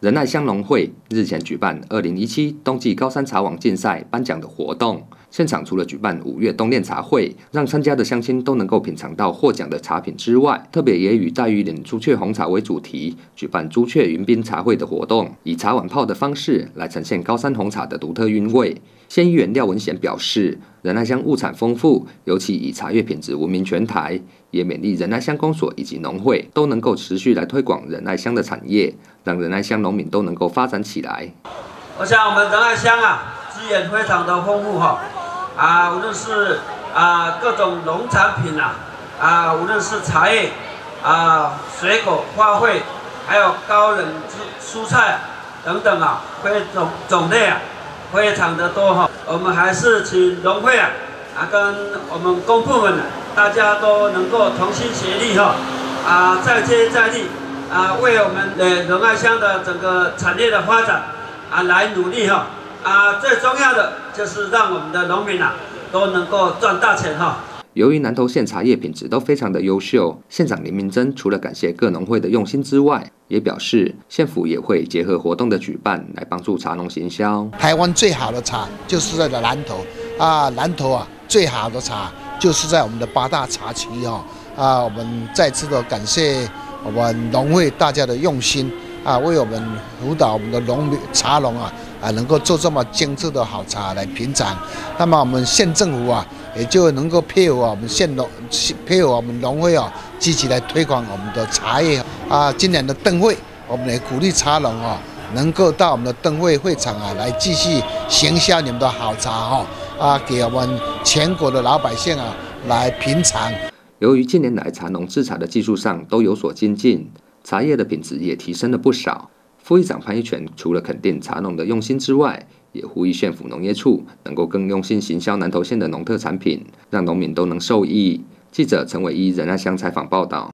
仁爱乡农会日前举办二零一七冬季高山茶网竞赛颁奖的活动，现场除了举办五月冬练茶会，让参加的乡亲都能够品尝到获奖的茶品之外，特别也以大玉岭朱雀红茶为主题，举办朱雀云冰茶会的活动，以茶碗泡的方式来呈现高山红茶的独特韵味。县议员廖文贤表示，仁爱乡物产丰富，尤其以茶叶品质闻名全台，也勉励仁爱乡公所以及农会都能够持续来推广仁爱乡的产业，让仁爱乡农民都能够发展起来。我想我们仁爱乡啊，资源非常的丰富哈，啊，无论是啊各种农产品啊，啊，无论是茶叶啊、水果、花卉，还有高冷蔬蔬菜等等啊，各种种类啊。非常的多哈，我们还是请农会啊，啊跟我们公部门大家都能够同心协力哈，啊再接再厉，啊为我们的仁爱乡的整个产业的发展啊来努力哈，啊最重要的就是让我们的农民啊都能够赚大钱哈。由于南投县茶叶品质都非常的优秀，县长林明珍除了感谢各农会的用心之外，也表示县府也会结合活动的举办来帮助茶农行销。台湾最好的茶就是在南投啊，南投啊最好的茶就是在我们的八大茶区哦啊，我们再次的感谢我们农会大家的用心啊，为我们辅导我们的农民茶农啊啊能够做这么精致的好茶来品尝。那么我们县政府啊。也就能够配合我们县农，配合我们农会啊，积极来推广我们的茶叶啊。今年的灯会，我们也鼓励茶农啊，能够到我们的灯会会场啊，来继续行销你们的好茶哈啊，给我们全国的老百姓啊来品尝。由于近年来茶农制茶的技术上都有所精进，茶叶的品质也提升了不少。副议长潘一全除了肯定茶农的用心之外，也呼吁县府农业处能够更用心行销南投县的农特产品，让农民都能受益。记者陈伟一仁爱乡采访报道。